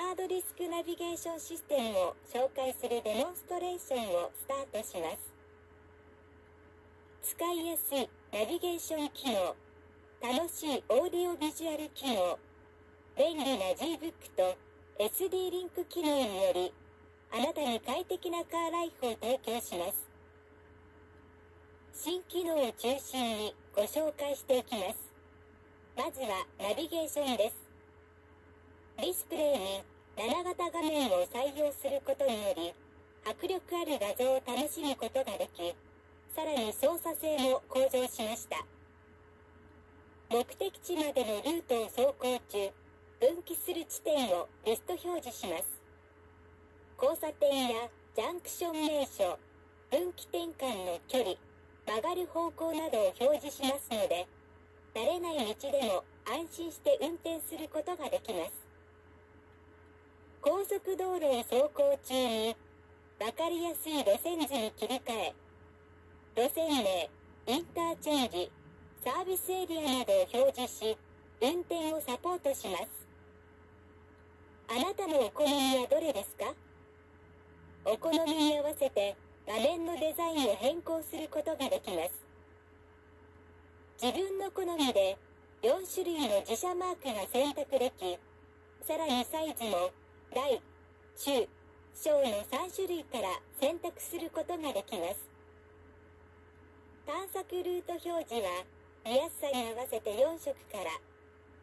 ハードディスクナビゲーションシステムを紹介するデモンストレーションをスタートします。使いやすいナビゲーション機能、楽しいオーディオビジュアル機能、便利な Gbook と SD リンク機能により、あなたに快適なカーライフを提供します。新機能を中心にご紹介していきます。まずはナビゲーションです。ディスプレイに7型画面を採用することにより、迫力ある画像を楽しむことができ、さらに操作性も向上しました。目的地までのルートを走行中、分岐する地点をリスト表示します。交差点やジャンクション名所、分岐点間の距離、曲がる方向などを表示しますので、慣れない道でも安心して運転することができます。高速道路を走行中に、わかりやすい路線図に切り替え、路線名、インターチェンジ、サービスエリアなどを表示し、運転をサポートします。あなたのお好みはどれですか？お好みに合わせて画面のデザインを変更することができます。自分の好みで4種類の自社マークが選択でき、さらにサイズも大、中、小の3種類から選択することができます。探索ルート表示は見やすさに合わせて4色から、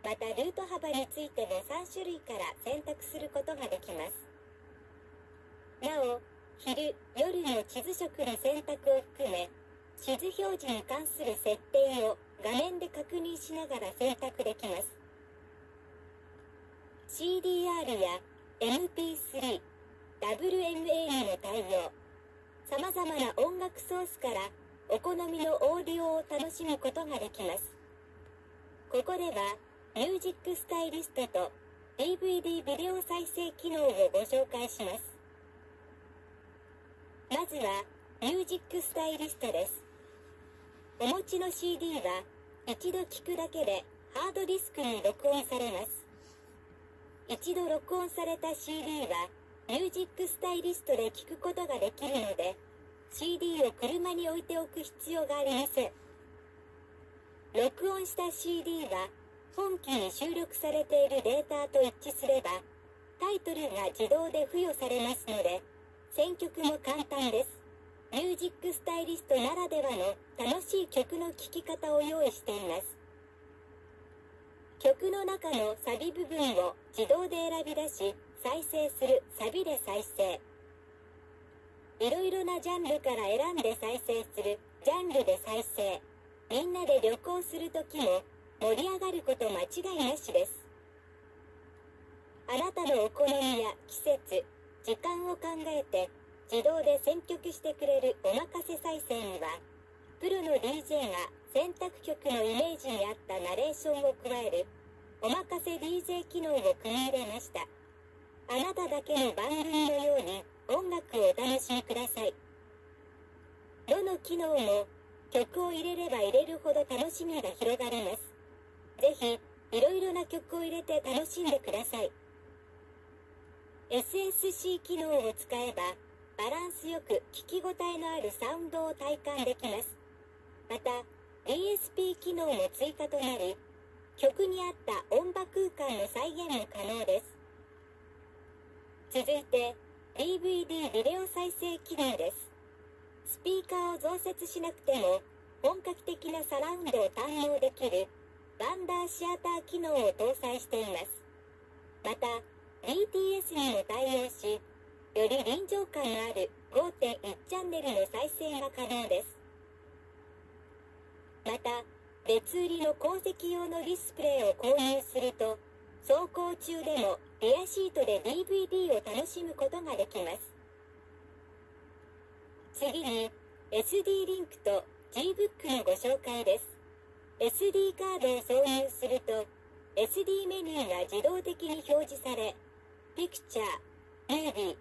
またルート幅についても3種類から選択することができます。なお、昼、夜の地図色の選択を含め、地図表示に関する設定を画面で確認しながら選択できます。CDR や MP3、WMA にも対応。様々な音楽ソースからお好みのオーディオを楽しむことができます。ここでは、ミュージックスタイリストと DVD ビデオ再生機能をご紹介します。まずは、ミュージックスタイリストです。お持ちの CD は、一度聴くだけでハードディスクに録音されます。一度録音された CD は、ミュージックスタイリストで聴くことができるので、CD を車に置いておく必要がありません。録音した CD は、本機に収録されているデータと一致すれば、タイトルが自動で付与されますので、選曲も簡単です。ミュージックスタイリストならではの楽しい曲の聴き方を用意しています。曲の中のサビ部分を自動で選び出し、再生するサビで再生。いろいろなジャンルから選んで再生するジャンルで再生。みんなで旅行するときも盛り上がること間違いなしです。あなたのお好みや季節、時間を考えて自動で選曲してくれるおまかせ再生には、プロの DJ が選択曲のイメージに合ったナレーションを加えるおまかせ DJ 機能を組み入れました。あなただけの番組のように音楽をお楽しみください。どの機能も曲を入れれば入れるほど楽しみが広がります。ぜひ、いろいろな曲を入れて楽しんでください。SSC 機能を使えば、バランスよく聞き応えのあるサウンドを体感できます。また、DSP 機能も追加となり、曲に合った音場空間の再現も可能です。続いて、DVD ビデオ再生機能です。スピーカーを増設しなくても、本格的なサラウンドを堪能できる、ワンダーシアター機能を搭載しています。また、DTS にも対応し、より臨場感のある5.1チャンネルの再生が可能です。また、別売りの鉱石用のディスプレイを購入すると、走行中でもリアシートで DVD を楽しむことができます。次に、SD リンクと Gbook のご紹介です。SD カードを挿入すると、SD メニューが自動的に表示され、Picture、Movie、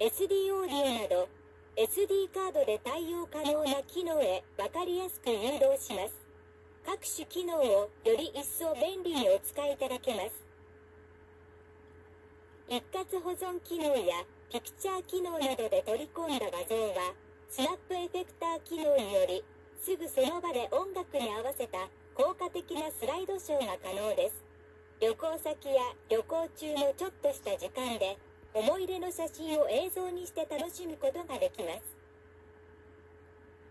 SD オーディオなど、SD カードで対応可能な機能へわかりやすく誘導します。各種機能をより一層便利にお使いいただけます。一括保存機能やピクチャー機能などで取り込んだ画像は、スナップエフェクター機能により、すぐその場で音楽に合わせた効果的なスライドショーが可能です。旅行先や旅行中のちょっとした時間で、思い出の写真を映像にして楽しむことができます。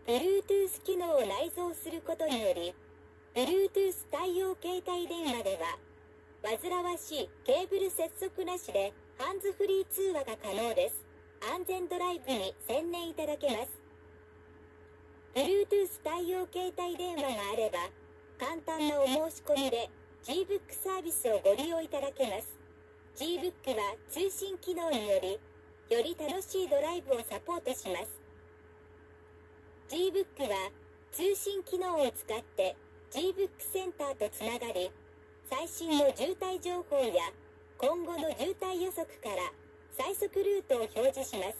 Bluetooth 機能を内蔵することにより、Bluetooth 対応携帯電話では、煩わしいケーブル接続なしでハンズフリー通話が可能です。安全ドライブに専念いただけます。Bluetooth 対応携帯電話があれば、簡単なお申し込みで Gbook サービスをご利用いただけます。Gbook は通信機能により、より楽しいドライブをサポートします。Gbook は通信機能を使って Gbook センターとつながり、最新の渋滞情報や今後の渋滞予測から最速ルートを表示します。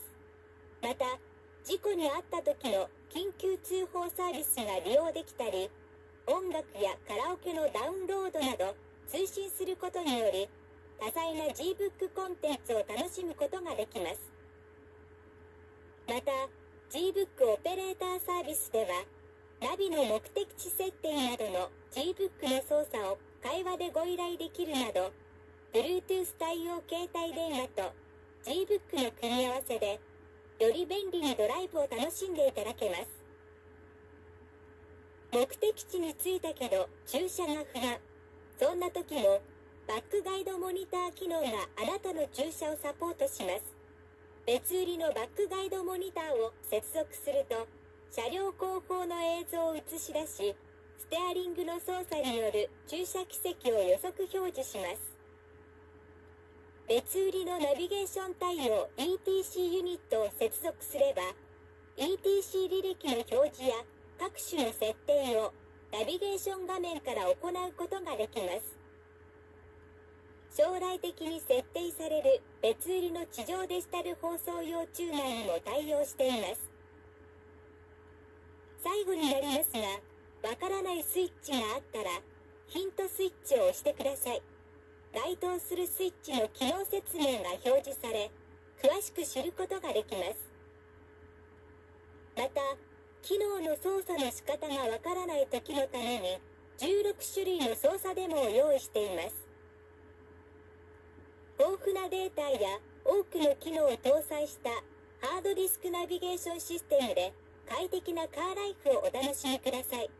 また、事故に遭った時の緊急通報サービスが利用できたり、音楽やカラオケのダウンロードなど通信することにより、多彩な Gbook コンテンツを楽しむことができます。また、Gbook オペレーターサービスでは、ナビの目的地設定などの Gbook の操作を会話でご依頼できるなど、Bluetooth 対応携帯電話と Gbook の組み合わせで、より便利にドライブを楽しんでいただけます。目的地に着いたけど駐車が不安。そんな時も、バックガイドモニター機能があなたの駐車をサポートします。別売りのバックガイドモニターを接続すると、車両後方の映像を映し出し、ステアリングの操作による駐車軌跡を予測表示します。別売りのナビゲーション対応 ETC ユニットを接続すれば、ETC 履歴の表示や各種の設定をナビゲーション画面から行うことができます。将来的に設定される別売りの地上デジタル放送用チューナーにも対応しています。最後になりますが、わからないスイッチがあったら、ヒントスイッチを押してください。該当するスイッチの機能説明が表示され、詳しく知ることができます。また、機能の操作の仕方がわからない時のために、16種類の操作デモを用意しています。豊富なデータや多くの機能を搭載したハードディスクナビゲーションシステムで快適なカーライフをお楽しみください。